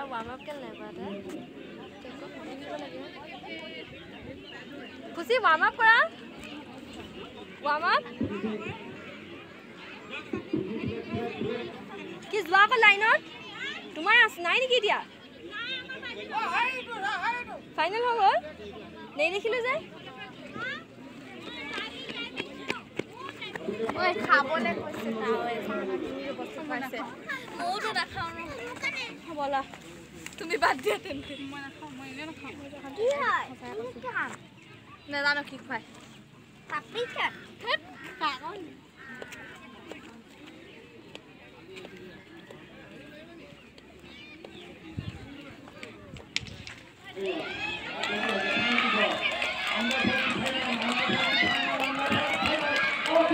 আৰু warm up কেলে নাই কৰা তই খুচি ৱাৰ্ম আপ কৰা? ৱাৰ্ম আপ কি যোৱা আকৌ লাইনত? তোমাৰ আছে নাই নেকি এতিয়া? ফাইনেল হৈ গ'ল? নেদেখিলোঁ যে? খাবলৈ কৈছে ময়োতো নাখাওঁ হ'ব লা তুমি বাদ দিয়া তেন্তে নাজানো কি খুৱাই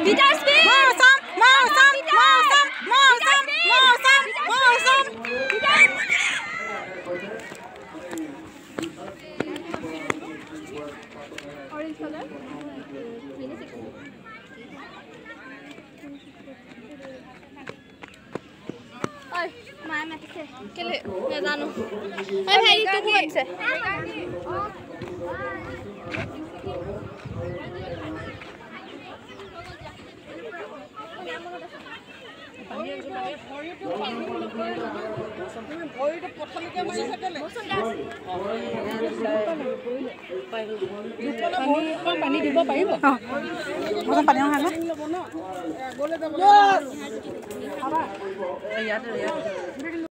Peter Smith! Mau sam, Orange color? ঐ মায়ে মাতিছে কেলে নাজানো ঐ ভাই তোকো মাতিছে পানী দিব পাৰিব? পানী অহা